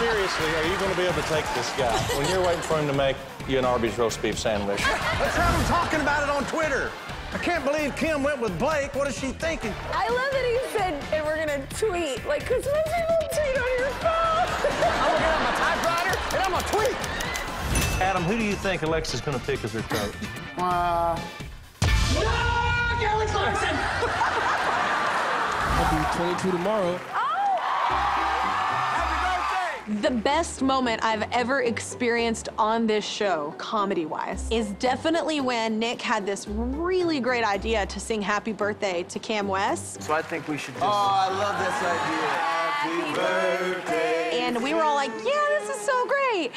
seriously, are you going to be able to take this guy when you're waiting for him to make you an Arby's roast beef sandwich? Let's have him talking about it on Twitter. I can't believe Kim went with Blake. What is she thinking? I love that he said, and we're gonna tweet. Like, because most people tweet on your phone. I'm looking at my typewriter and I'm gonna tweet. Adam, who do you think Alexa's going to pick as her coach? Uh, No, Kelly Clarkson! I'll be 22 tomorrow. The best moment I've ever experienced on this show, comedy wise, is definitely when Nick had this really great idea to sing Happy Birthday to Cam West. So I think we should just. Oh, I love this idea. Happy birthday. And we were all like, yeah, this is so great.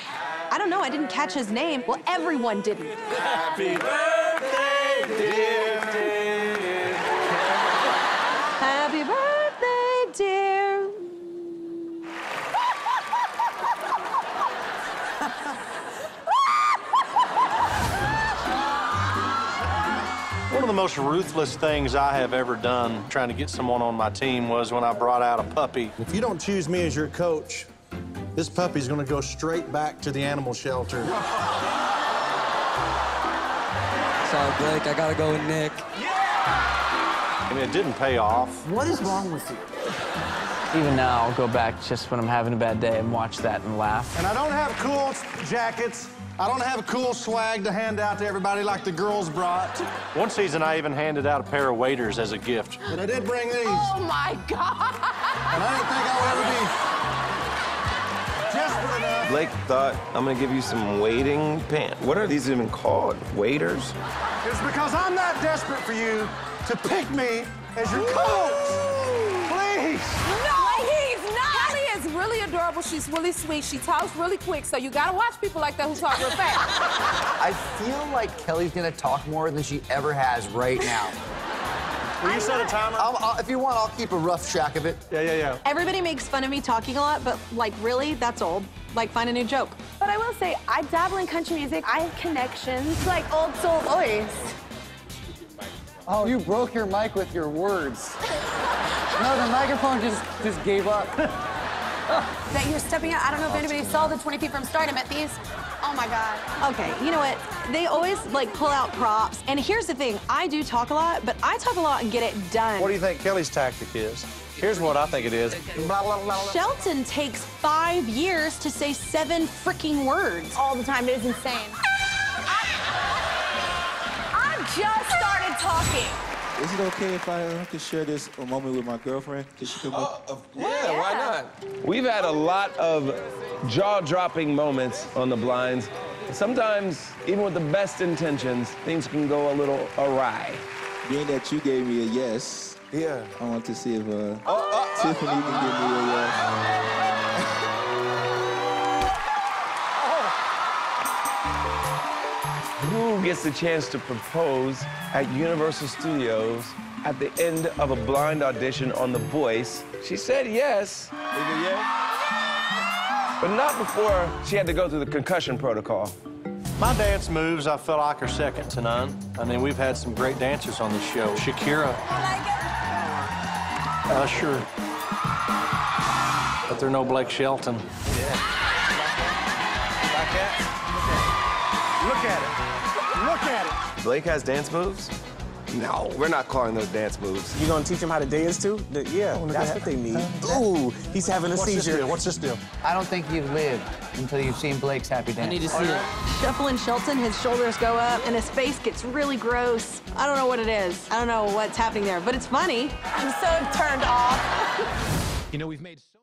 I don't know, I didn't catch his name. Well, everyone didn't. Happy birthday, dear, dear. One of the most ruthless things I have ever done trying to get someone on my team was when I brought out a puppy. if you don't choose me as your coach, this puppy's gonna go straight back to the animal shelter. Sorry, Blake. I gotta go with Nick. I mean, it didn't pay off. What is wrong with you? Even now, I'll go back just when I'm having a bad day and watch that and laugh. And I don't have cool jackets. I don't have cool swag to hand out to everybody like the girls brought. One season, I even handed out a pair of waders as a gift. But I did bring these. Oh my God. And I didn't think I would ever be desperate enough. Blake thought I'm gonna give you some waiting pants. What are these even called? Waiters? It's because I'm not desperate for you to pick me as your coach. Please. No, he's not. Kelly is really adorable. She's really sweet. She talks really quick, so you gotta watch people like that who talk real fast. I feel like Kelly's gonna talk more than she ever has right now. Will you set a timer? I'll, I'll, if you want, I'll keep a rough track of it. Yeah, yeah, yeah. Everybody makes fun of me talking a lot, but like, really, that's old. Like, find a new joke. But I will say, I dabble in country music. I have connections, like old soul voice. Oh, you broke your mic with your words. no, the microphone just just gave up. That you're stepping out. I don't know if anybody saw the 20 feet from stardom at these. Oh my God. Okay, you know what? They always like pull out props. And here's the thing I do talk a lot, but I talk a lot and get it done. What do you think Kelly's tactic is? Here's what I think it is. Shelton takes five years to say seven freaking words. All the time. It is insane. I just started talking. Is it okay if I uh, can share this moment with my girlfriend? Can she come up? Yeah, why not? We've had a lot of jaw-dropping moments on the blinds. Sometimes, even with the best intentions, things can go a little awry. Being that you gave me a yes, Yeah. I want to see if uh, Tiffany can give me a yes. Who gets the chance to propose at Universal Studios at the end of a blind audition on The Voice? She said yes. But not before she had to go through the concussion protocol. My dance moves, I feel like, are second to none. I mean, we've had some great dancers on this show. Shakira, Usher. But they're no Blake Shelton. Look at it. Look at it. Blake has dance moves? No, we're not calling those dance moves. You gonna teach them how to dance too? The- yeah, oh, that's what they need. Ooh, he's having a What's seizure. deal? What's this deal? I don't think you've lived until you've seen Blake's happy dance. I need to see it. Shuffling Shelton, his shoulders go up and his face gets really gross. I don't know what it is. I don't know what's happening there, but it's funny. I'm so turned off. You know, we've made so